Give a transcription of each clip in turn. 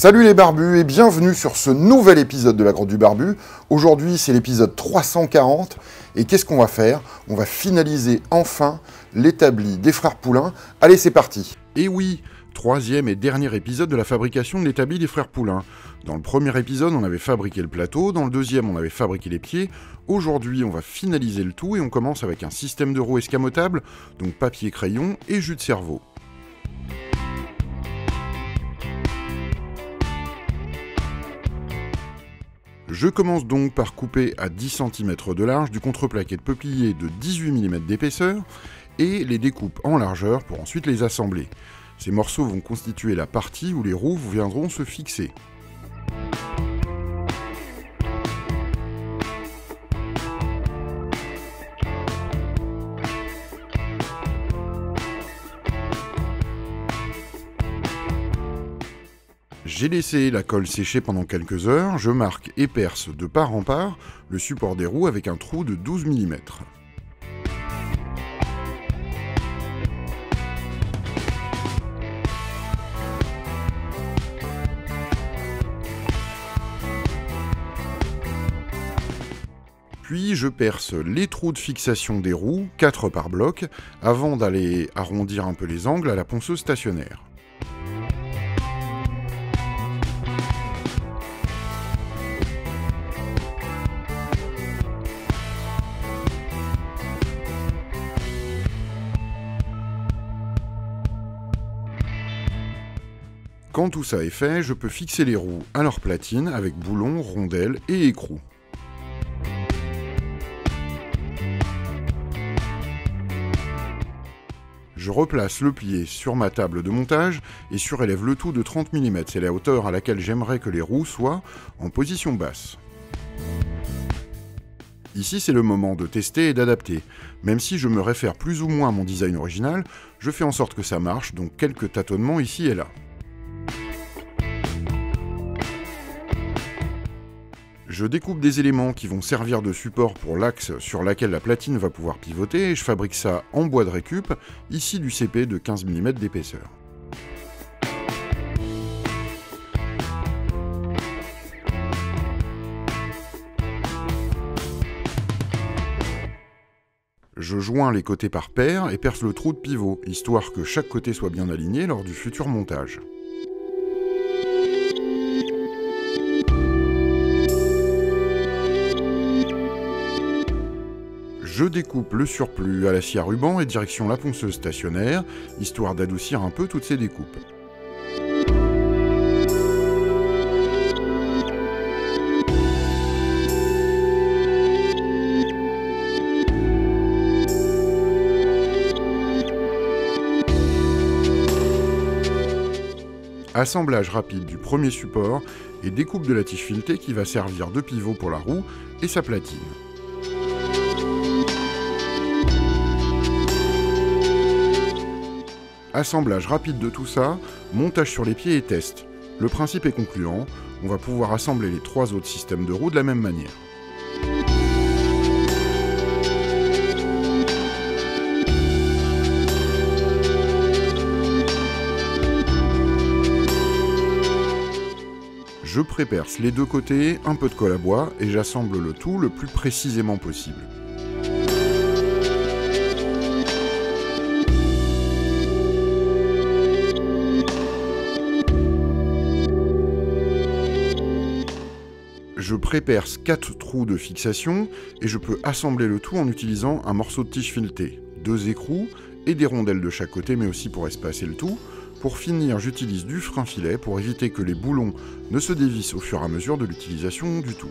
Salut les barbus et bienvenue sur ce nouvel épisode de la Grotte du Barbu. Aujourd'hui c'est l'épisode 340 et qu'est-ce qu'on va faire? On va finaliser enfin l'établi des frères Poulain. Allez c'est parti Et oui, troisième et dernier épisode de la fabrication de l'établi des frères Poulain. Dans le premier épisode on avait fabriqué le plateau, dans le deuxième on avait fabriqué les pieds. Aujourd'hui on va finaliser le tout et on commence avec un système de roues escamotable, donc papier crayon et jus de cerveau. Je commence donc par couper à 10 cm de large du contreplaqué de peuplier de 18 mm d'épaisseur et les découpe en largeur pour ensuite les assembler. Ces morceaux vont constituer la partie où les roues viendront se fixer. J'ai laissé la colle sécher pendant quelques heures, je marque et perce de part en part le support des roues avec un trou de 12 mm. Puis je perce les trous de fixation des roues, 4 par bloc, avant d'aller arrondir un peu les angles à la ponceuse stationnaire. Quand tout ça est fait, je peux fixer les roues à leur platine avec boulons, rondelles et écrous. Je replace le plié sur ma table de montage et surélève le tout de 30 mm. C'est la hauteur à laquelle j'aimerais que les roues soient en position basse. Ici, c'est le moment de tester et d'adapter. Même si je me réfère plus ou moins à mon design original, je fais en sorte que ça marche, donc quelques tâtonnements ici et là. Je découpe des éléments qui vont servir de support pour l'axe sur laquelle la platine va pouvoir pivoter et je fabrique ça en bois de récup, ici du CP de 15 mm d'épaisseur. Je joins les côtés par paire et perce le trou de pivot, histoire que chaque côté soit bien aligné lors du futur montage. Je découpe le surplus à la scie à ruban et direction la ponceuse stationnaire, histoire d'adoucir un peu toutes ces découpes. Assemblage rapide du premier support et découpe de la tige filetée qui va servir de pivot pour la roue et sa platine. Assemblage rapide de tout ça, montage sur les pieds et test. Le principe est concluant, on va pouvoir assembler les trois autres systèmes de roues de la même manière. Je préperce les deux côtés, un peu de colle à bois, et j'assemble le tout le plus précisément possible. Je préperce 4 trous de fixation et je peux assembler le tout en utilisant un morceau de tige filetée, deux écrous et des rondelles de chaque côté mais aussi pour espacer le tout. Pour finir, j'utilise du frein filet pour éviter que les boulons ne se dévissent au fur et à mesure de l'utilisation du tout.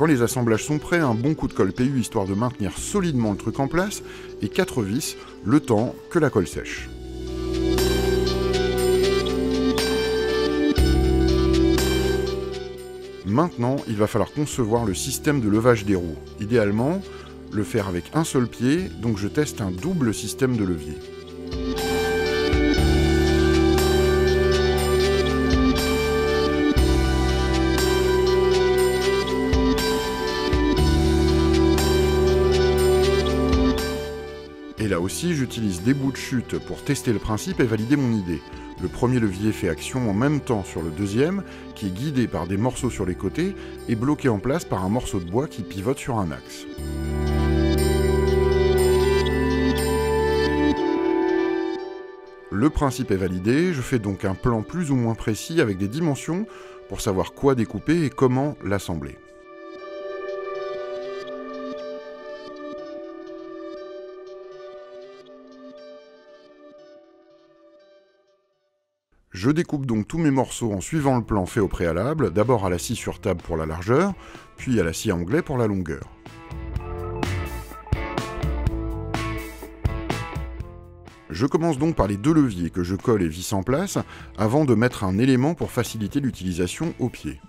Quand les assemblages sont prêts, un bon coup de colle PU histoire de maintenir solidement le truc en place et 4 vis le temps que la colle sèche. Maintenant, il va falloir concevoir le système de levage des roues. Idéalement, le faire avec un seul pied, donc je teste un double système de levier. Aussi, j'utilise des bouts de chute pour tester le principe et valider mon idée. Le premier levier fait action en même temps sur le deuxième, qui est guidé par des morceaux sur les côtés et bloqué en place par un morceau de bois qui pivote sur un axe. Le principe est validé, je fais donc un plan plus ou moins précis avec des dimensions pour savoir quoi découper et comment l'assembler. Je découpe donc tous mes morceaux en suivant le plan fait au préalable, d'abord à la scie sur table pour la largeur, puis à la scie à onglet pour la longueur. Je commence donc par les deux leviers que je colle et visse en place avant de mettre un élément pour faciliter l'utilisation au pied.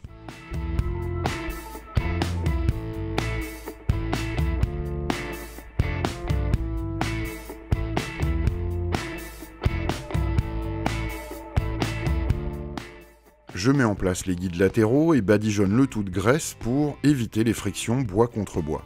Je mets en place les guides latéraux et badigeonne le tout de graisse pour éviter les frictions bois contre bois.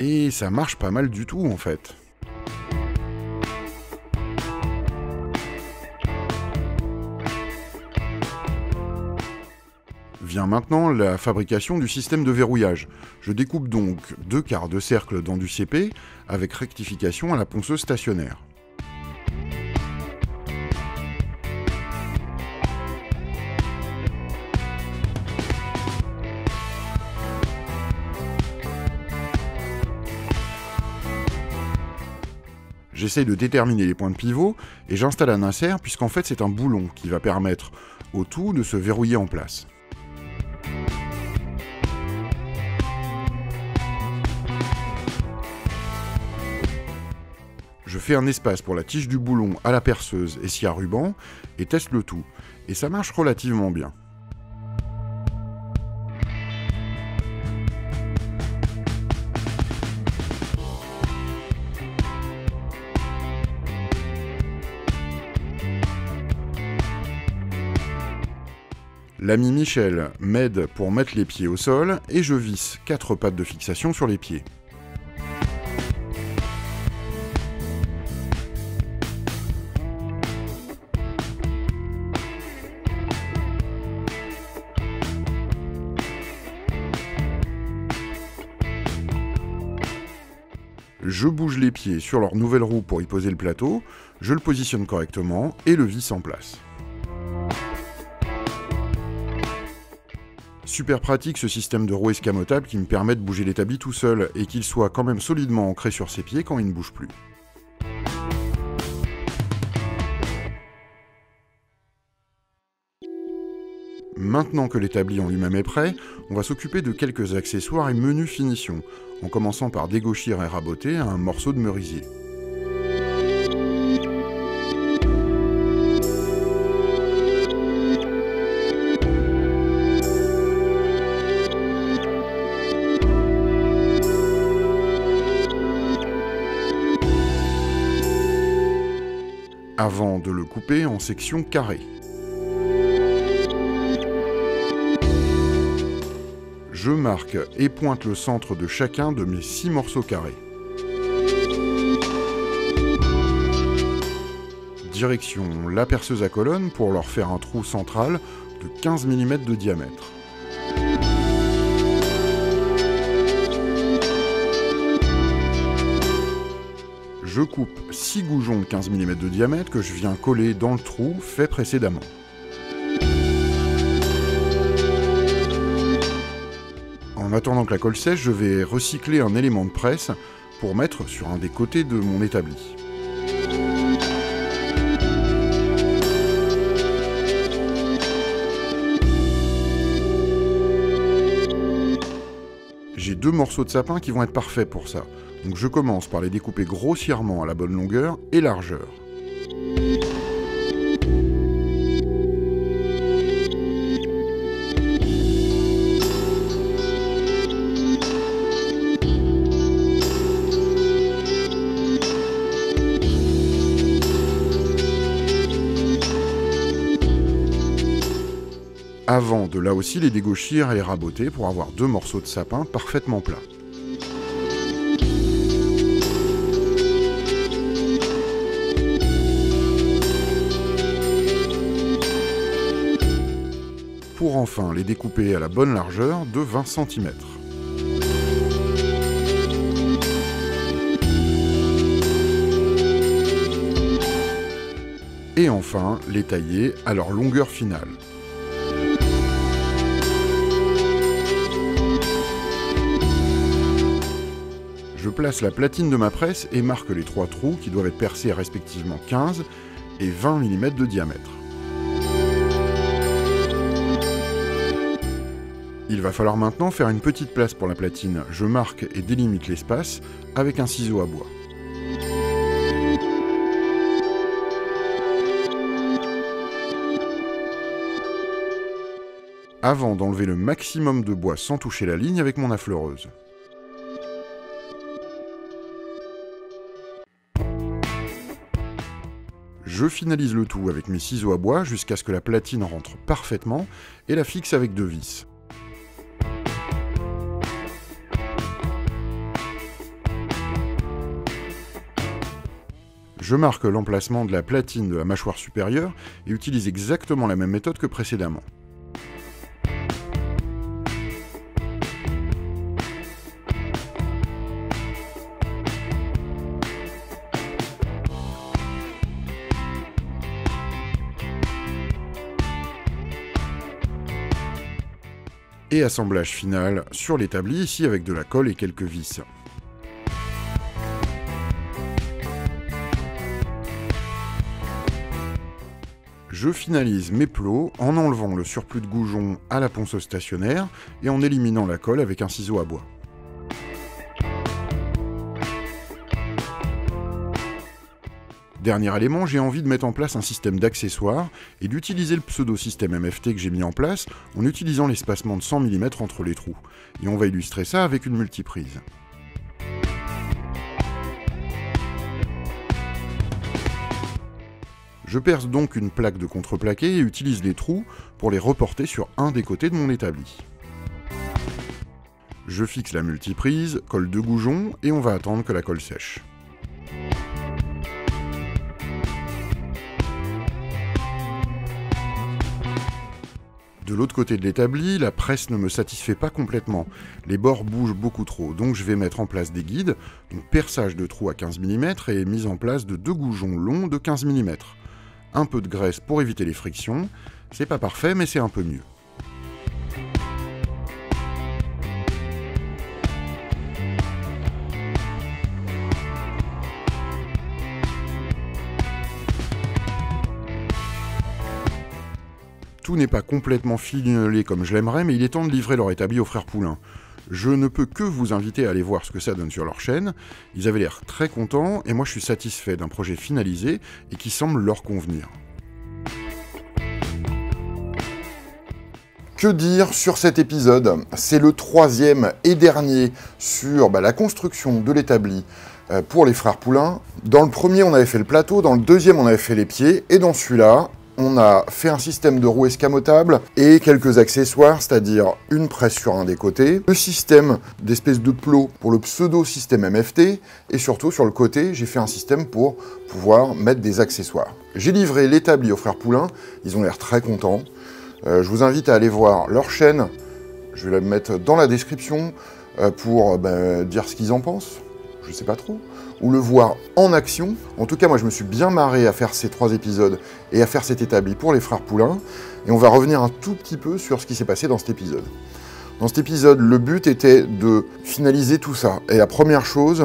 Et ça marche pas mal du tout en fait. Vient maintenant la fabrication du système de verrouillage. Je découpe donc deux quarts de cercle dans du CP avec rectification à la ponceuse stationnaire. J'essaye de déterminer les points de pivot et j'installe un insert puisqu'en fait c'est un boulon qui va permettre au tout de se verrouiller en place. Je fais un espace pour la tige du boulon à la perceuse et scie à ruban et teste le tout. Et ça marche relativement bien. L'ami Michel m'aide pour mettre les pieds au sol et je visse quatre pattes de fixation sur les pieds. Pieds sur leur nouvelle roue pour y poser le plateau, je le positionne correctement et le visse en place. Super pratique ce système de roue escamotable qui me permet de bouger l'établi tout seul et qu'il soit quand même solidement ancré sur ses pieds quand il ne bouge plus. Maintenant que l'établi en lui-même est prêt, on va s'occuper de quelques accessoires et menus finition, en commençant par dégauchir et raboter un morceau de merisier. avant de le couper en sections carrées. Je marque et pointe le centre de chacun de mes 6 morceaux carrés. Direction la perceuse à colonne pour leur faire un trou central de 15 mm de diamètre. Je coupe 6 goujons de 15 mm de diamètre que je viens coller dans le trou fait précédemment. En attendant que la colle sèche, je vais recycler un élément de presse pour mettre sur un des côtés de mon établi. J'ai deux morceaux de sapin qui vont être parfaits pour ça. Donc je commence par les découper grossièrement à la bonne longueur et largeur. Avant de là aussi les dégauchir et raboter pour avoir deux morceaux de sapin parfaitement plats. Pour enfin les découper à la bonne largeur de 20 cm. et enfin les tailler à leur longueur finale. Je place la platine de ma presse et marque les trois trous qui doivent être percés à respectivement 15 et 20 mm de diamètre. Il va falloir maintenant faire une petite place pour la platine. Je marque et délimite l'espace avec un ciseau à bois. avant d'enlever le maximum de bois sans toucher la ligne avec mon affleureuse. Je finalise le tout avec mes ciseaux à bois jusqu'à ce que la platine rentre parfaitement et la fixe avec deux vis. Je marque l'emplacement de la platine de la mâchoire supérieure et utilise exactement la même méthode que précédemment. Et assemblage final sur l'établi ici avec de la colle et quelques vis. Je finalise mes plots en enlevant le surplus de goujon à la ponceuse stationnaire et en éliminant la colle avec un ciseau à bois. Dernier élément, j'ai envie de mettre en place un système d'accessoires et d'utiliser le pseudo-système MFT que j'ai mis en place en utilisant l'espacement de 100 mm entre les trous. Et on va illustrer ça avec une multiprise. Je perce donc une plaque de contreplaqué et utilise les trous pour les reporter sur un des côtés de mon établi. Je fixe la multiprise, colle de goujon et on va attendre que la colle sèche. De l'autre côté de l'établi, la presse ne me satisfait pas complètement. Les bords bougent beaucoup trop, donc je vais mettre en place des guides, donc perçage de trous à 15 mm et mise en place de deux goujons longs de 15 mm. Un peu de graisse pour éviter les frictions, c'est pas parfait mais c'est un peu mieux. N'est pas complètement fignolé comme je l'aimerais, mais il est temps de livrer leur établi aux frères Poulain. Je ne peux que vous inviter à aller voir ce que ça donne sur leur chaîne. Ils avaient l'air très contents et moi je suis satisfait d'un projet finalisé et qui semble leur convenir. Que dire sur cet épisode? C'est le troisième et dernier sur bah, la construction de l'établi euh, pour les frères Poulain. Dans le premier, on avait fait le plateau, dans le deuxième, on avait fait les pieds, et dans celui-là, on a fait un système de roues escamotables et quelques accessoires, c'est-à-dire une presse sur un des côtés, le système d'espèces de plots pour le pseudo-système MFT, et surtout sur le côté, j'ai fait un système pour pouvoir mettre des accessoires. J'ai livré l'établi aux frères Poulain, ils ont l'air très contents. Euh, je vous invite à aller voir leur chaîne, je vais la mettre dans la description euh, pour ben, dire ce qu'ils en pensent, je sais pas trop ou le voir en action. En tout cas, moi, je me suis bien marré à faire ces trois épisodes et à faire cet établi pour les frères Poulain. Et on va revenir un tout petit peu sur ce qui s'est passé dans cet épisode. Dans cet épisode, le but était de finaliser tout ça. Et la première chose,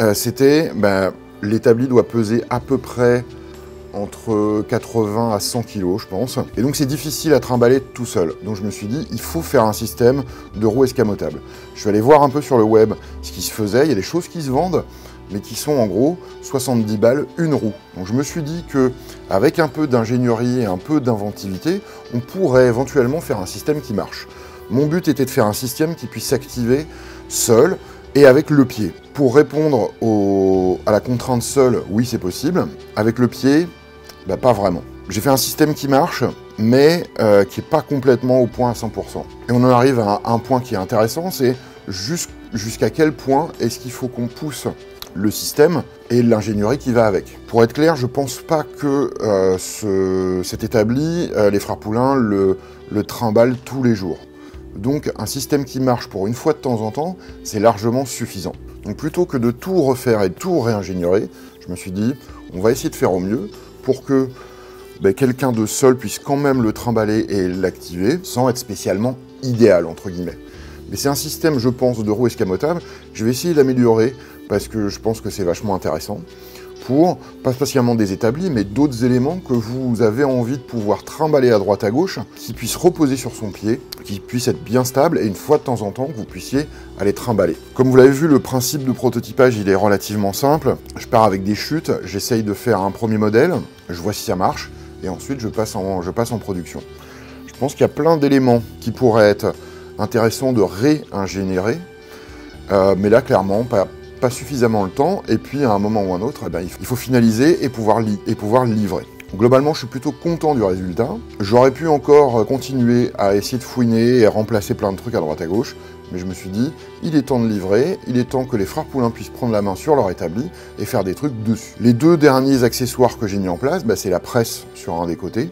euh, c'était ben, l'établi doit peser à peu près entre 80 à 100 kg, je pense. Et donc c'est difficile à trimballer tout seul. Donc je me suis dit, il faut faire un système de roues escamotables. Je suis allé voir un peu sur le web ce qui se faisait. Il y a des choses qui se vendent mais qui sont en gros 70 balles une roue. Donc je me suis dit que avec un peu d'ingénierie et un peu d'inventivité, on pourrait éventuellement faire un système qui marche. Mon but était de faire un système qui puisse s'activer seul et avec le pied. Pour répondre à la contrainte seule, oui c'est possible. Avec le pied, bah, pas vraiment. J'ai fait un système qui marche, mais euh, qui n'est pas complètement au point à 100%. Et on en arrive à un, point qui est intéressant, c'est jusqu'à quel point est-ce qu'il faut qu'on pousse le système et l'ingénierie qui va avec. Pour être clair, je pense pas que euh, cet établi, euh, les frères le trimballent tous les jours. Donc un système qui marche pour une fois de temps en temps, c'est largement suffisant. Donc plutôt que de tout refaire et tout réingénierer, je me suis dit, on va essayer de faire au mieux pour que ben, quelqu'un de seul puisse quand même le trimballer et l'activer sans être spécialement idéal, entre guillemets. Mais c'est un système, je pense, de roue escamotable. Je vais essayer d'améliorer parce que je pense que c'est vachement intéressant pas spécialement des établis, mais d'autres éléments que vous avez envie de pouvoir trimballer à droite à gauche, qui puissent reposer sur son pied, qui puissent être bien stables, et une fois de temps en temps, que vous puissiez aller trimballer. Comme vous l'avez vu, le principe de prototypage, il est relativement simple. Je pars avec des chutes, j'essaye de faire un premier modèle, je vois si ça marche, et ensuite je passe en, je passe en production. Je pense qu'il y a plein d'éléments qui pourraient être intéressants de réingénierer, euh, mais là, clairement, pas, pas suffisamment le temps, et puis à un moment ou un autre, eh ben, il faut finaliser et pouvoir, livrer. Globalement, je suis plutôt content du résultat. J'aurais pu encore continuer à essayer de fouiner et remplacer plein de trucs à droite à gauche, mais je me suis dit, il est temps de livrer, il est temps que les frères Poulain puissent prendre la main sur leur établi et faire des trucs dessus. Les deux derniers accessoires que j'ai mis en place, bah, c'est la presse sur un des côtés,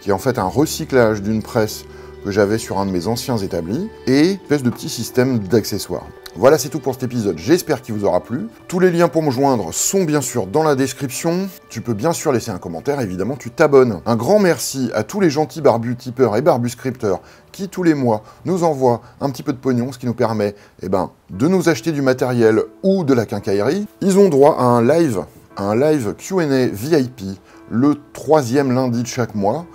qui est en fait un recyclage d'une presse que j'avais sur un de mes anciens établis, et espèce de petit système d'accessoires. Voilà, c'est tout pour cet épisode. J'espère qu'il vous aura plu. Tous les liens pour me joindre sont bien sûr dans la description. Tu peux bien sûr laisser un commentaire, évidemment, tu t'abonnes. Un grand merci à tous les gentils barbus tipeurs et barbus scripteurs qui, tous les mois, nous envoient un petit peu de pognon, ce qui nous permet eh ben, de nous acheter du matériel ou de la quincaillerie. Ils ont droit à un live, un live Q&A VIP, le troisième lundi de chaque mois.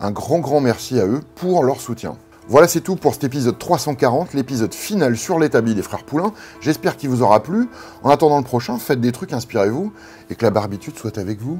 Un grand, grand merci à eux pour leur soutien. Voilà, c'est tout pour cet épisode 340, l'épisode final sur l'établi des frères Poulain. J'espère qu'il vous aura plu. En attendant le prochain, faites des trucs, inspirez-vous, et que la barbitude soit avec vous.